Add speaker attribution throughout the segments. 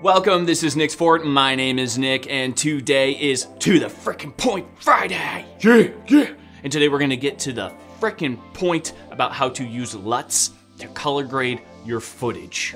Speaker 1: Welcome, this is Nick's Fort. My name is Nick, and today is To the Frickin' Point Friday. Yeah, yeah. And today we're gonna get to the frickin' point about how to use LUTs to color grade your footage.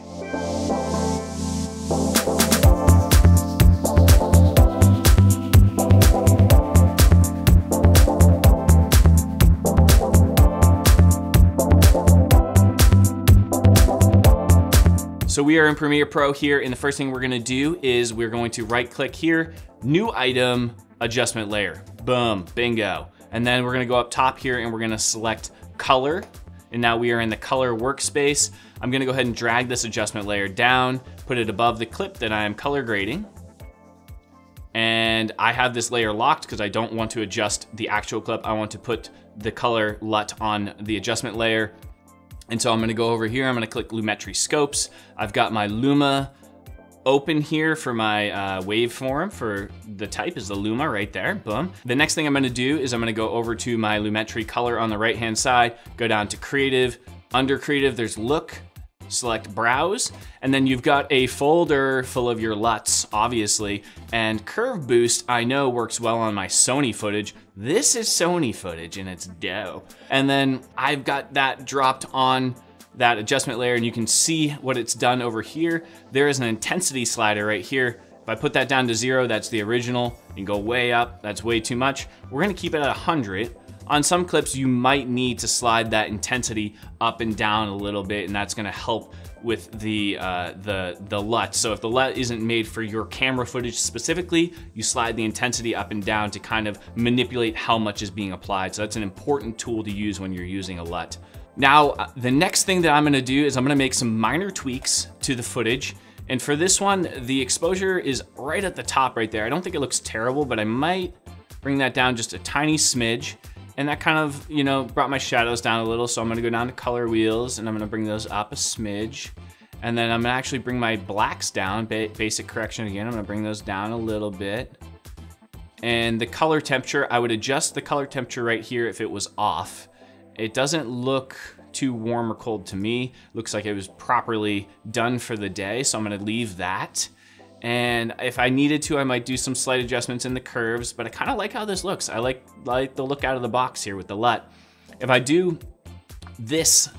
Speaker 1: So we are in Premiere Pro here, and the first thing we're gonna do is we're going to right click here, new item, adjustment layer. Boom, bingo. And then we're gonna go up top here and we're gonna select color. And now we are in the color workspace. I'm gonna go ahead and drag this adjustment layer down, put it above the clip that I am color grading. And I have this layer locked because I don't want to adjust the actual clip. I want to put the color LUT on the adjustment layer and so I'm gonna go over here, I'm gonna click Lumetri Scopes. I've got my Luma open here for my uh, waveform for the type is the Luma right there, boom. The next thing I'm gonna do is I'm gonna go over to my Lumetri color on the right-hand side, go down to Creative, under Creative there's Look, select browse, and then you've got a folder full of your LUTs, obviously, and Curve Boost I know works well on my Sony footage. This is Sony footage and it's dope. And then I've got that dropped on that adjustment layer and you can see what it's done over here. There is an intensity slider right here. If I put that down to zero, that's the original. You can go way up, that's way too much. We're gonna keep it at 100 on some clips, you might need to slide that intensity up and down a little bit, and that's gonna help with the, uh, the, the LUT. So if the LUT isn't made for your camera footage specifically, you slide the intensity up and down to kind of manipulate how much is being applied. So that's an important tool to use when you're using a LUT. Now, uh, the next thing that I'm gonna do is I'm gonna make some minor tweaks to the footage. And for this one, the exposure is right at the top right there. I don't think it looks terrible, but I might bring that down just a tiny smidge. And that kind of, you know, brought my shadows down a little. So I'm gonna go down to color wheels and I'm gonna bring those up a smidge. And then I'm gonna actually bring my blacks down, ba basic correction again. I'm gonna bring those down a little bit. And the color temperature, I would adjust the color temperature right here if it was off. It doesn't look too warm or cold to me. Looks like it was properly done for the day, so I'm gonna leave that. And if I needed to, I might do some slight adjustments in the curves, but I kind of like how this looks. I like, like the look out of the box here with the LUT. If I do this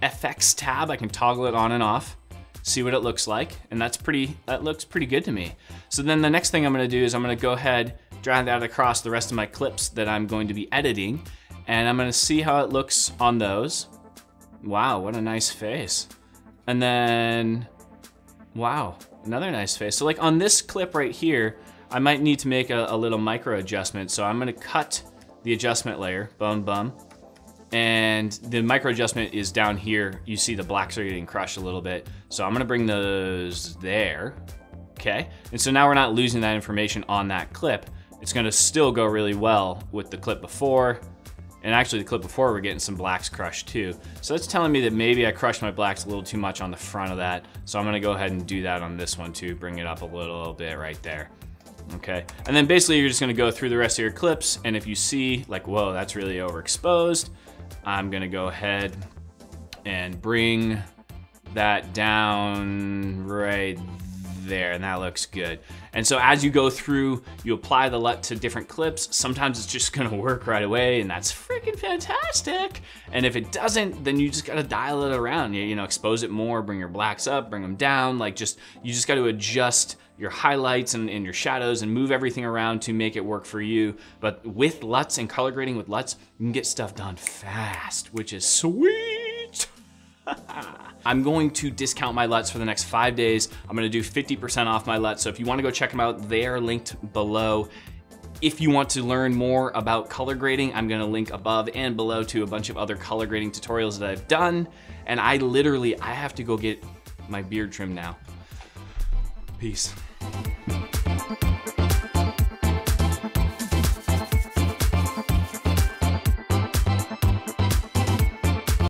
Speaker 1: FX tab, I can toggle it on and off, see what it looks like, and that's pretty, that looks pretty good to me. So then the next thing I'm gonna do is I'm gonna go ahead, drag that across the rest of my clips that I'm going to be editing, and I'm gonna see how it looks on those. Wow, what a nice face. And then, wow, Another nice face. So like on this clip right here, I might need to make a, a little micro adjustment. So I'm gonna cut the adjustment layer, bum bum. And the micro adjustment is down here. You see the blacks are getting crushed a little bit. So I'm gonna bring those there, okay? And so now we're not losing that information on that clip. It's gonna still go really well with the clip before, and actually the clip before, we're getting some blacks crushed too. So that's telling me that maybe I crushed my blacks a little too much on the front of that. So I'm gonna go ahead and do that on this one too, bring it up a little bit right there. Okay, and then basically you're just gonna go through the rest of your clips, and if you see like, whoa, that's really overexposed, I'm gonna go ahead and bring that down right there, and that looks good. And so as you go through, you apply the LUT to different clips. Sometimes it's just gonna work right away, and that's freaking fantastic. And if it doesn't, then you just gotta dial it around. You, you know, expose it more, bring your blacks up, bring them down. Like just, you just gotta adjust your highlights and, and, your shadows and move everything around to make it work for you. But with LUTs and color grading with LUTs, you can get stuff done fast, which is sweet. I'm going to discount my LUTs for the next five days. I'm gonna do 50% off my LUTs. So if you wanna go check them out, they are linked below. If you want to learn more about color grading, I'm gonna link above and below to a bunch of other color grading tutorials that I've done. And I literally, I have to go get my beard trimmed now. Peace.